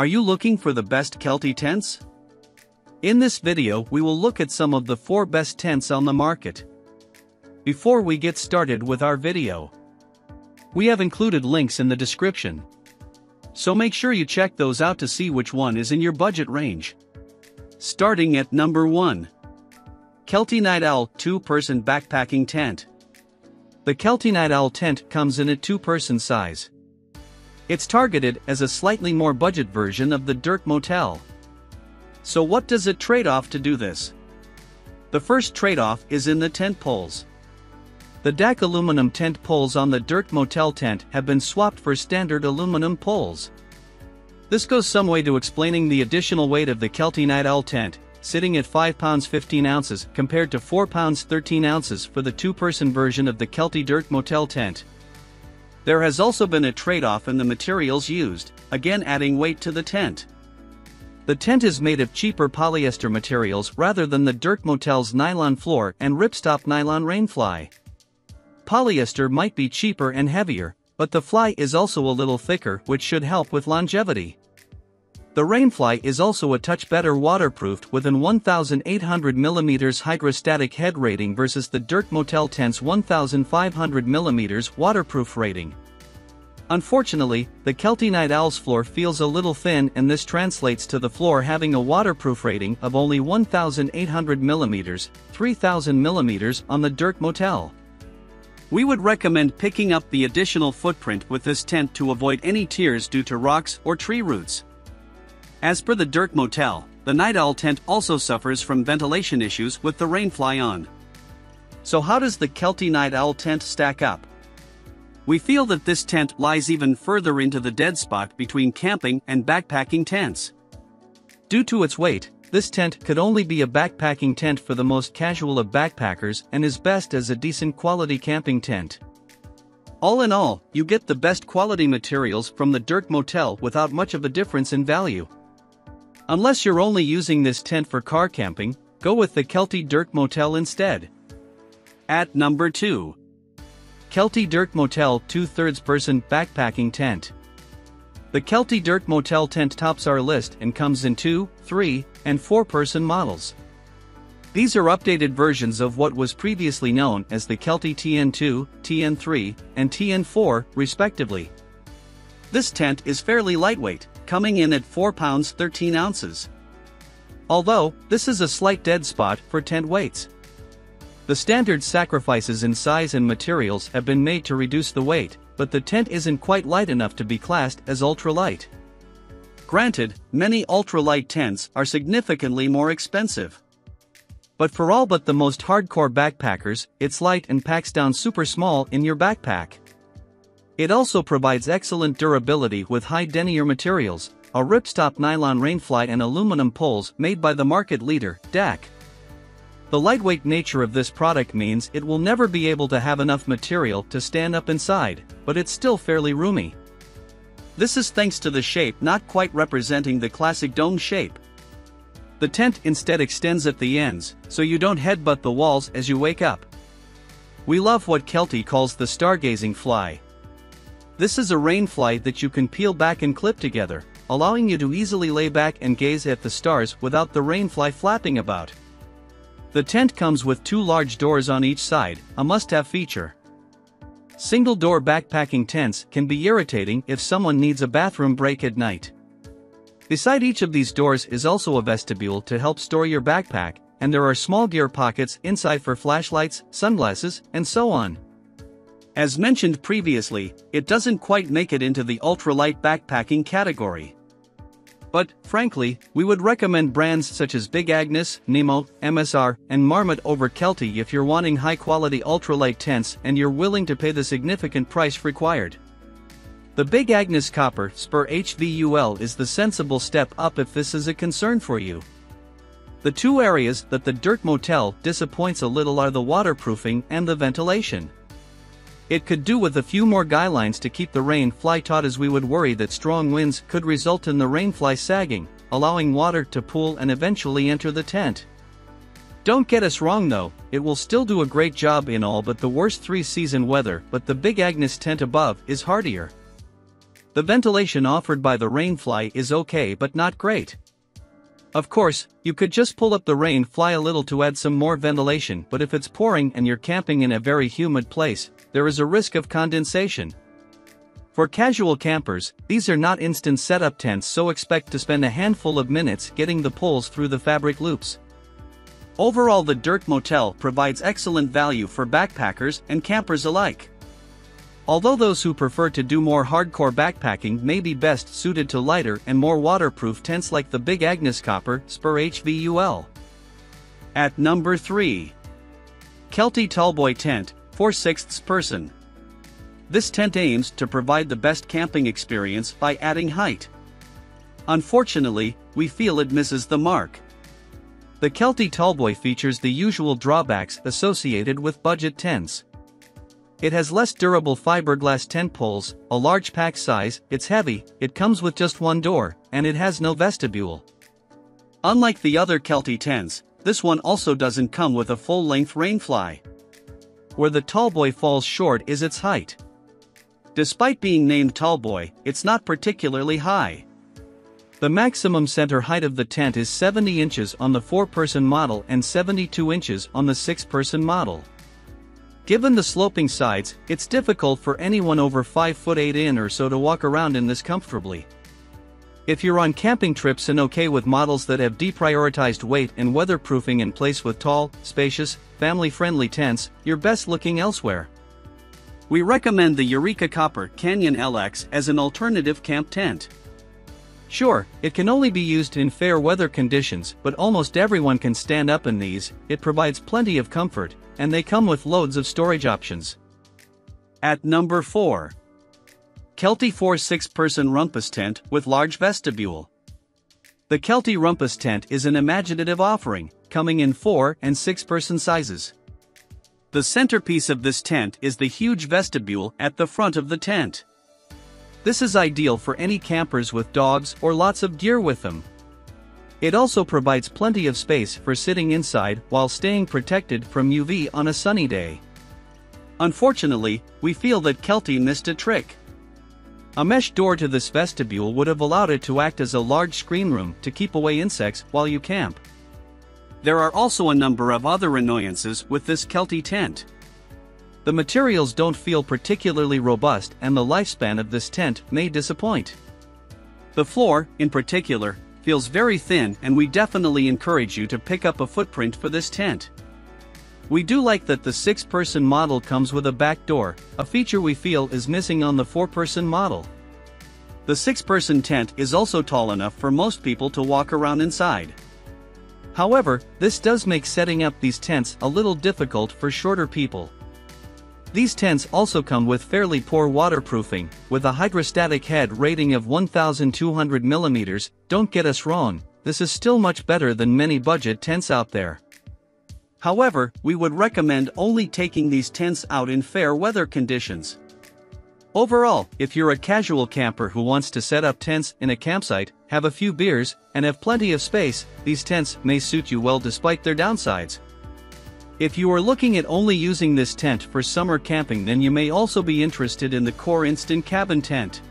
Are you looking for the best Kelty tents? In this video we will look at some of the 4 best tents on the market. Before we get started with our video, we have included links in the description. So make sure you check those out to see which one is in your budget range. Starting at number 1. Kelty Night Owl 2-person backpacking tent. The Kelty Night Owl tent comes in a 2-person size. It's targeted as a slightly more budget version of the Dirt Motel. So what does it trade off to do this? The first trade-off is in the tent poles. The DAC aluminum tent poles on the Dirt Motel tent have been swapped for standard aluminum poles. This goes some way to explaining the additional weight of the Kelty Night Owl tent, sitting at 5 pounds 15 ounces compared to 4 pounds 13 ounces for the two-person version of the Kelty Dirt Motel tent. There has also been a trade-off in the materials used, again adding weight to the tent. The tent is made of cheaper polyester materials rather than the Dirt Motel's nylon floor and ripstop nylon rainfly. Polyester might be cheaper and heavier, but the fly is also a little thicker which should help with longevity. The Rainfly is also a touch better waterproofed with an 1800mm hydrostatic head rating versus the Dirt Motel Tent's 1500mm waterproof rating. Unfortunately, the Kelty Night Owl's floor feels a little thin and this translates to the floor having a waterproof rating of only 1800mm, 3000mm on the Dirt Motel. We would recommend picking up the additional footprint with this tent to avoid any tears due to rocks or tree roots. As per the Dirt Motel, the Night Owl tent also suffers from ventilation issues with the rainfly on. So how does the Kelty Night Owl tent stack up? We feel that this tent lies even further into the dead spot between camping and backpacking tents. Due to its weight, this tent could only be a backpacking tent for the most casual of backpackers and is best as a decent quality camping tent. All in all, you get the best quality materials from the Dirt Motel without much of a difference in value. Unless you're only using this tent for car camping, go with the Kelty Dirt Motel instead. At number 2. Kelty Dirt Motel 2 thirds person backpacking tent. The Kelty Dirt Motel tent tops our list and comes in 2, 3, and 4 person models. These are updated versions of what was previously known as the Kelty TN2, TN3, and TN4, respectively. This tent is fairly lightweight, coming in at 4 pounds 13 ounces. Although, this is a slight dead spot for tent weights. The standard sacrifices in size and materials have been made to reduce the weight, but the tent isn't quite light enough to be classed as ultralight. Granted, many ultralight tents are significantly more expensive. But for all but the most hardcore backpackers, it's light and packs down super small in your backpack. It also provides excellent durability with high denier materials, a ripstop nylon rainfly and aluminum poles made by the market leader, DAC. The lightweight nature of this product means it will never be able to have enough material to stand up inside, but it's still fairly roomy. This is thanks to the shape not quite representing the classic dome shape. The tent instead extends at the ends, so you don't headbutt the walls as you wake up. We love what Kelty calls the stargazing fly. This is a rain fly that you can peel back and clip together, allowing you to easily lay back and gaze at the stars without the rain fly flapping about. The tent comes with two large doors on each side, a must-have feature. Single-door backpacking tents can be irritating if someone needs a bathroom break at night. Beside each of these doors is also a vestibule to help store your backpack, and there are small gear pockets inside for flashlights, sunglasses, and so on. As mentioned previously, it doesn't quite make it into the ultralight backpacking category. But, frankly, we would recommend brands such as Big Agnes, Nemo, MSR, and Marmot over Kelty if you're wanting high quality ultralight tents and you're willing to pay the significant price required. The Big Agnes Copper Spur HVUL is the sensible step up if this is a concern for you. The two areas that the Dirt Motel disappoints a little are the waterproofing and the ventilation. It could do with a few more guidelines to keep the rain fly taut as we would worry that strong winds could result in the rainfly sagging, allowing water to pool and eventually enter the tent. Don't get us wrong though, it will still do a great job in all but the worst three season weather but the Big Agnes tent above is hardier. The ventilation offered by the Rainfly is okay but not great. Of course, you could just pull up the Rainfly a little to add some more ventilation but if it's pouring and you're camping in a very humid place, there is a risk of condensation. For casual campers, these are not instant setup tents so expect to spend a handful of minutes getting the poles through the fabric loops. Overall the Dirt Motel provides excellent value for backpackers and campers alike. Although those who prefer to do more hardcore backpacking may be best suited to lighter and more waterproof tents like the Big Agnes Copper Spur HVUL. At number 3. Kelty Tallboy Tent, 4 6 person. This tent aims to provide the best camping experience by adding height. Unfortunately, we feel it misses the mark. The Kelty Tallboy features the usual drawbacks associated with budget tents. It has less durable fiberglass tent poles, a large pack size, it's heavy, it comes with just one door, and it has no vestibule. Unlike the other Kelty tents, this one also doesn't come with a full-length rainfly. Where the Tallboy falls short is its height. Despite being named Tallboy, it's not particularly high. The maximum center height of the tent is 70 inches on the 4-person model and 72 inches on the 6-person model. Given the sloping sides, it's difficult for anyone over 5 foot 8 in or so to walk around in this comfortably. If you're on camping trips and okay with models that have deprioritized weight and weatherproofing in place with tall, spacious, family-friendly tents, you're best looking elsewhere. We recommend the Eureka Copper Canyon LX as an alternative camp tent. Sure, it can only be used in fair weather conditions, but almost everyone can stand up in these, it provides plenty of comfort, and they come with loads of storage options. At number 4. Kelty 4 6-person Rumpus Tent with large vestibule. The Kelty Rumpus Tent is an imaginative offering, coming in 4 and 6-person sizes. The centerpiece of this tent is the huge vestibule at the front of the tent. This is ideal for any campers with dogs or lots of gear with them. It also provides plenty of space for sitting inside while staying protected from UV on a sunny day. Unfortunately, we feel that Kelty missed a trick. A mesh door to this vestibule would have allowed it to act as a large screen room to keep away insects while you camp. There are also a number of other annoyances with this Kelty tent. The materials don't feel particularly robust and the lifespan of this tent may disappoint. The floor, in particular, feels very thin and we definitely encourage you to pick up a footprint for this tent. We do like that the 6-person model comes with a back door, a feature we feel is missing on the 4-person model. The 6-person tent is also tall enough for most people to walk around inside. However, this does make setting up these tents a little difficult for shorter people. These tents also come with fairly poor waterproofing, with a hydrostatic head rating of 1200 mm, don't get us wrong, this is still much better than many budget tents out there. However, we would recommend only taking these tents out in fair weather conditions. Overall, if you're a casual camper who wants to set up tents in a campsite, have a few beers, and have plenty of space, these tents may suit you well despite their downsides. If you are looking at only using this tent for summer camping then you may also be interested in the Core Instant Cabin Tent.